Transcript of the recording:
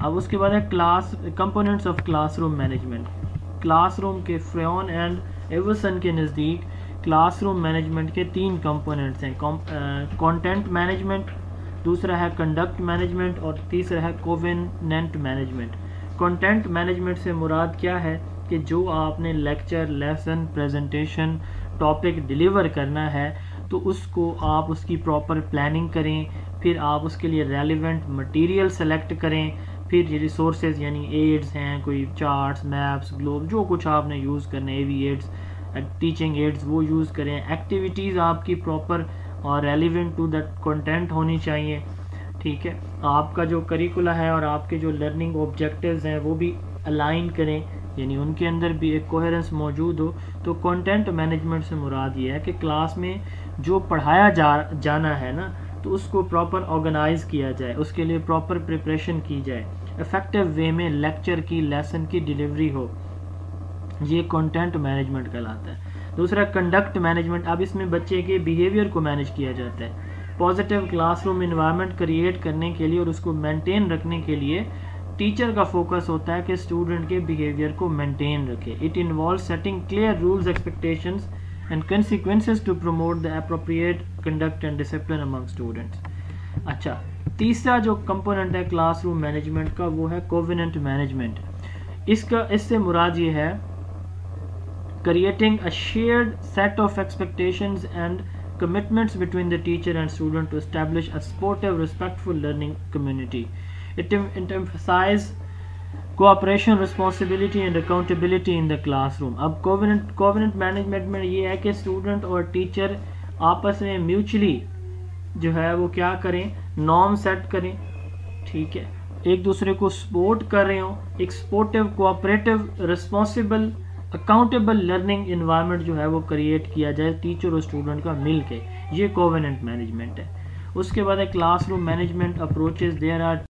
अब उसके बाद है class components of classroom management classroom के फ्रेन एंड एवरसन के नज़दीक क्लासरूम मैनेजमेंट के तीन कंपोनेंट्स हैं. कंटेंट मैनेजमेंट दूसरा है कंडक्ट मैनेजमेंट और तीसरा है कोविनेंट मैनेजमेंट कंटेंट मैनेजमेंट से मुराद क्या है कि जो आपने lecture lesson presentation topic deliver करना है तो उसको आप उसकी प्रॉपर प्लानिंग करें, फिर आप उसके लिए रेलिवेंट मटेरियल सेलेक्ट करें फिर रिसोर्स यानी एड्स हैं, कोई चार्ट्स मैप्स ग्लोब जो कुछ आपने यूज़ करने A V aids teaching aids वो यूज़ करें। एक्टिविटीज़ आपकी प्रॉपर और रेलिवेंट टू दैट कंटेंट होनी चाहिए, ठीक है? आपका जो करिकुला है और आपके जो लर्निंग ऑब्जेक्टिव्स हैं, वो भी अलाइन करें। यानी उनके अंदर भी एक कोहेरेंस मौजूद हो। तो कंटेंट मैनेजमेंट से मुराद ये है कि क्लास में जो पढ़ाया जा, जाना है ना तो उसको प्रॉपर ऑर्गेनाइज किया जाए, उसके लिए प्रॉपर प्रिपरेशन की जाए। इफ़ेक्टिव वे में लेक्चर की लेसन की डिलीवरी हो, ये कंटेंट मैनेजमेंट कहलाता है। दूसरा कंडक्ट मैनेजमेंट अब इसमें बच्चे के बिहेवियर को मैनेज किया जाता है। पॉजिटिव क्लासरूम इन्वायरमेंट क्रिएट करने के लिए और उसको मेंटेन रखने के लिए टीचर का फोकस होता है कि स्टूडेंट के बिहेवियर को मेंटेन रखे। It involve setting clear rules expectations and consequences to promote the appropriate conduct and discipline among students अच्छा तीसरा जो कंपोनेंट है क्लासरूम मैनेजमेंट का, वो है कोविनेंट मैनेजमेंट इसका, इससे मुराद ये है creating a shared set of expectations and commitments between the teacher and student to establish a supportive respectful learning community it it emphasise cooperation responsibility and accountability in the classroom अब covenant covenant management में ये है कि student और teacher आपस में mutually जो है वो क्या करें? नॉर्म सेट करें। ठीक है? एक दूसरे को सपोर्ट कर रहे हो। एक supportive cooperative responsible accountable learning environment जो है वो क्रिएट किया जाए टीचर और स्टूडेंट का मिल के ये कोवेनेंट मैनेजमेंट है। उसके बाद है classroom management approaches there are